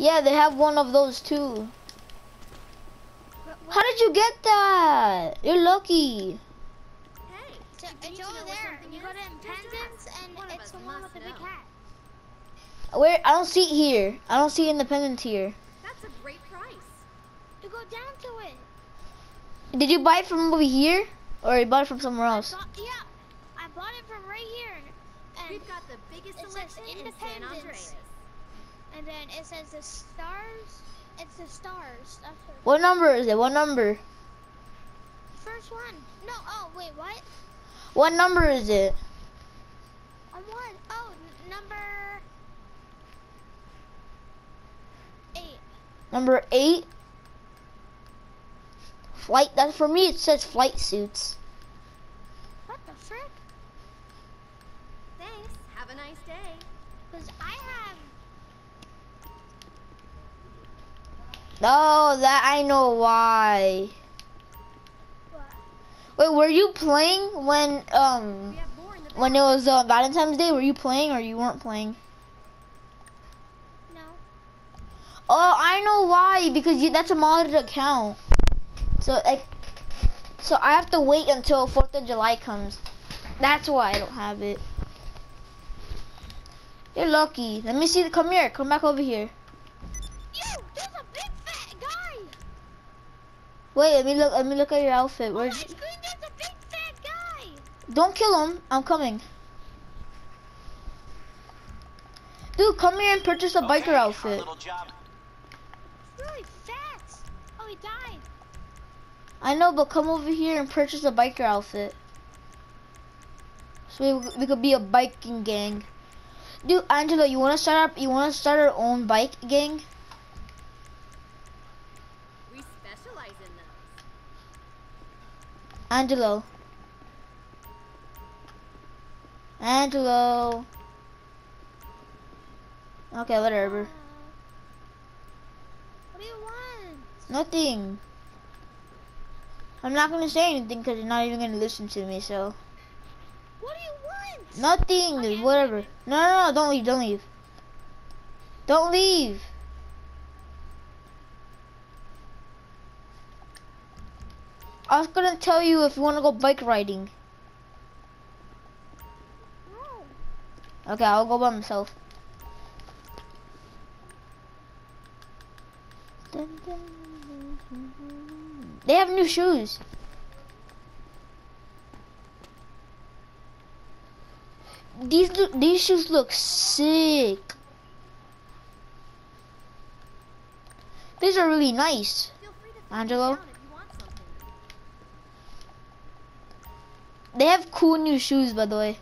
Yeah, they have one of those too. But How did you get that? You're lucky. Hey, So do you it's over know there. something You is? go to Independence, and One it's us the one with must the big hat. Where? I don't see it here. I don't see Independence here. That's a great price. You go down to it. Did you buy it from over here, or you bought it from somewhere else? Bought- yeah, I bought it from right here, and We've got the biggest selection in San Andreas. And then it says the stars. It's the stars. That's what. What number is it? What number? First one. No. Oh wait, what? What number is it? On what? Oh, number eight. Number eight. Flight. That's for me. It says flight suits. What the frick? Thanks. Have a nice day. Cause I have. Oh, that I know why. What? Wait, were you playing when um We have more in the when it was uh, Valentine's Day? Were you playing or you weren't playing? No. Oh, I know why. Because you, that's a modded account. So like, so I have to wait until Fourth of July comes. That's why I don't have it. You're lucky. Let me see. The, come here. Come back over here. Wait. Let me look. Let me look at your outfit. Where's? screen, there's a big fat guy. Don't kill him. I'm coming. Dude, come here and purchase a biker Okay, our outfit. little job really fat. Oh, he died. I know, but come over here and purchase a biker outfit. So we, we could be a biking gang. Dude, Angelo, you wanna start up? You wanna start our own bike gang? We specialize in those. Angelo. Angelo. Okay, whatever. What do you want? Nothing. I'm not gonna say anything because you're not even gonna listen to me. So What do you want? nothing. Okay. Whatever. No, no, no. Don't leave. Don't leave. Don't leave. I was gonna tell you if you wanna go bike riding. Okay, I'll go by myself. They have new shoes. These these shoes look sick. These are really nice. Feel free to Angelo? They have cool new shoes, by the way.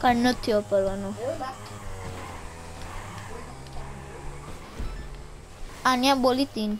કણ નથી વાપરવાનો આન્યા બોલી તીન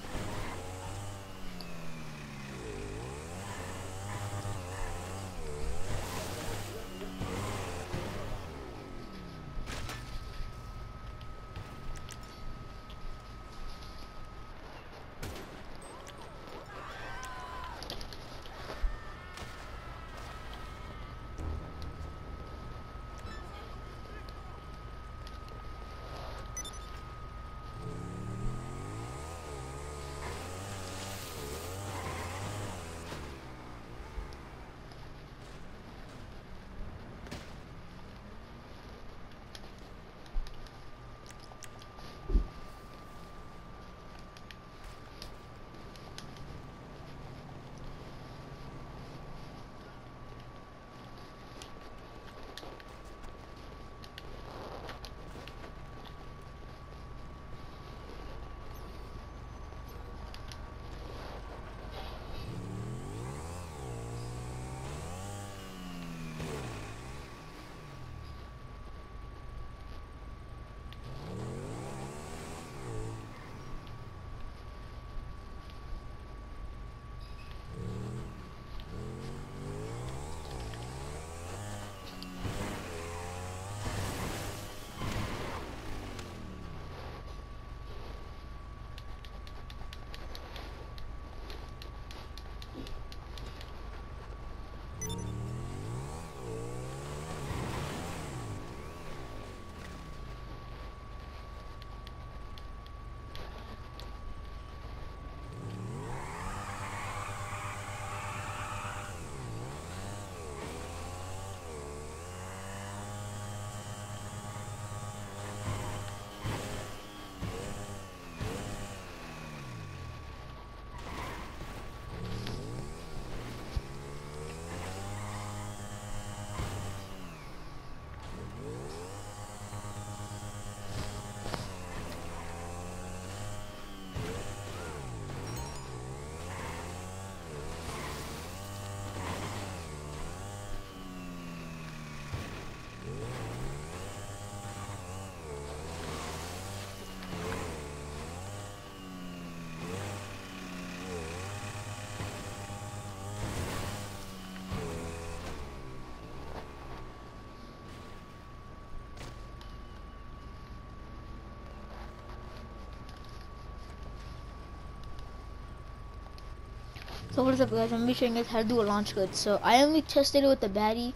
So what is up guys, I'm gonna be showing you guys how to do a launch code. So I only tested it with the Bati.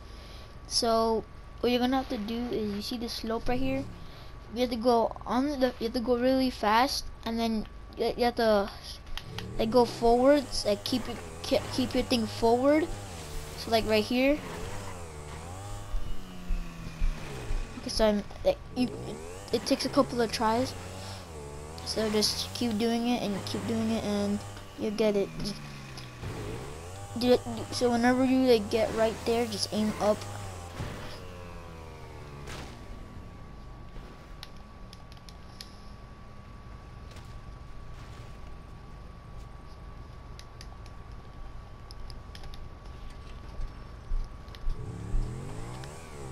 So what you're gonna have to do is you see the slope right here? You have to go on the you have to go really fast and then you have to like go forwards, like keep it keep your thing forward. So like right here. Okay, so I'm like you it, it takes a couple of tries. So just keep doing it and keep doing it and you'll get it. So whenever you like get right there just aim up.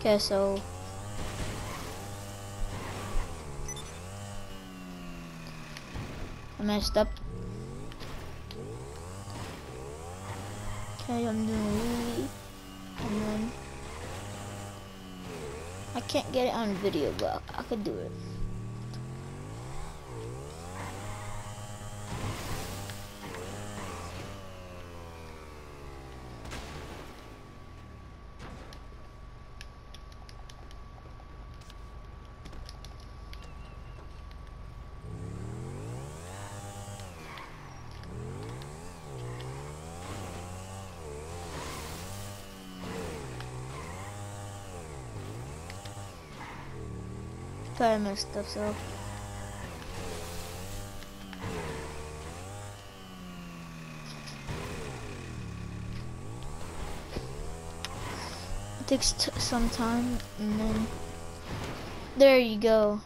Okay so I messed up can't get it on video, but I could do it. But I messed up, so. It takes some time, and then there you go.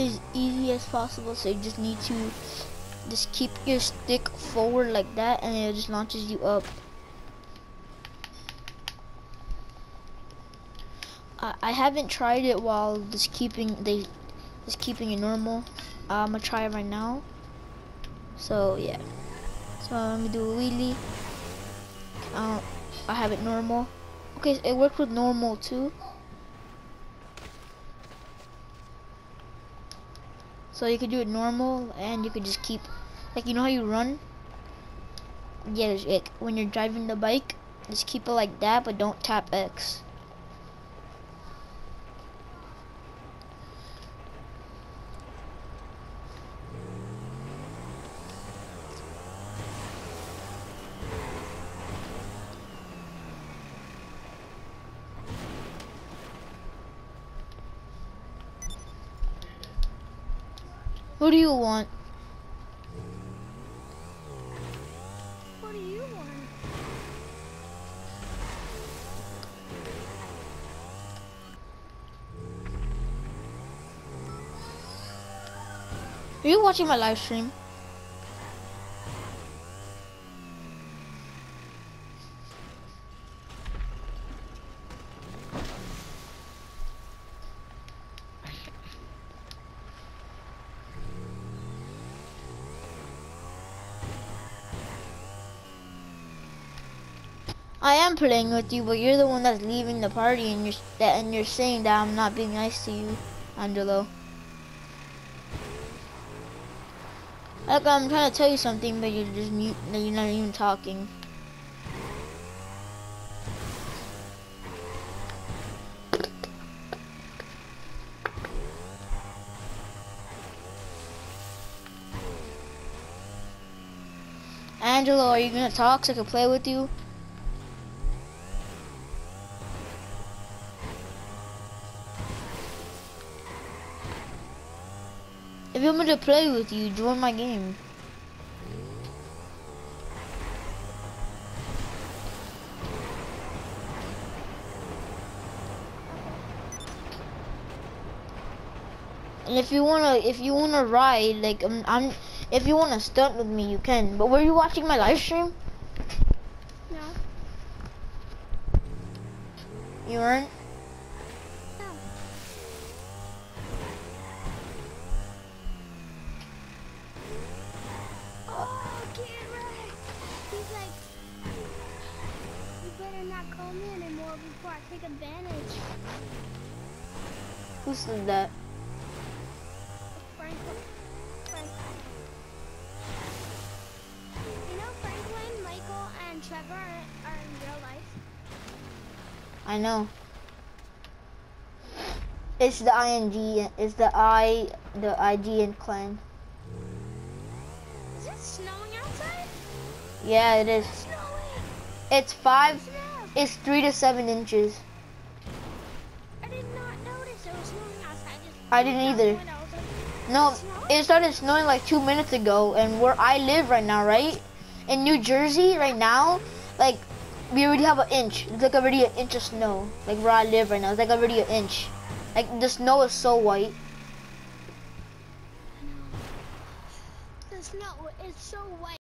As easy as possible. So you just need to just keep your stick forward like that, and it just launches you up. I I haven't tried it while just keeping they just keeping it normal. I'm gonna try it right now. So yeah. So let me do a wheelie. Uh, I have it normal. Okay, it worked with normal too. So you could do it normal and you could just keep, like you know how you run? Yeah, like when you're driving the bike, just keep it like that, but don't tap X. What do you want? What do you want? Are you watching my live stream? I am playing with you, but you're the one that's leaving the party, and you're that, and you're saying that I'm not being nice to you, Angelo. Like I'm trying to tell you something, but you're just mute. You're not even talking. Angelo, are you gonna talk so I can play with you? If you want me to play with you, join my game. And if you wanna, if you wanna ride, like um, I'm, if you wanna stunt with me, you can. But were you watching my live stream? No. You weren't. Advantage. Who said that? Franklin. Franklin. You know Franklin, Michael, and Trevor are, are in real life? I know. It's the ING. It's the I, the IGN clan. Is it snowing outside? Yeah, it is. Snowing! It's five. Snow! It's three to seven inches. I did not notice it was snowing outside. Just I didn't either. No, it started snowing like two minutes ago, and where I live right now, right in New Jersey, right now, like we already have an inch. It's like already an inch of snow. Like where I live right now, it's like already an inch. Like the snow is so white. The snow is so white.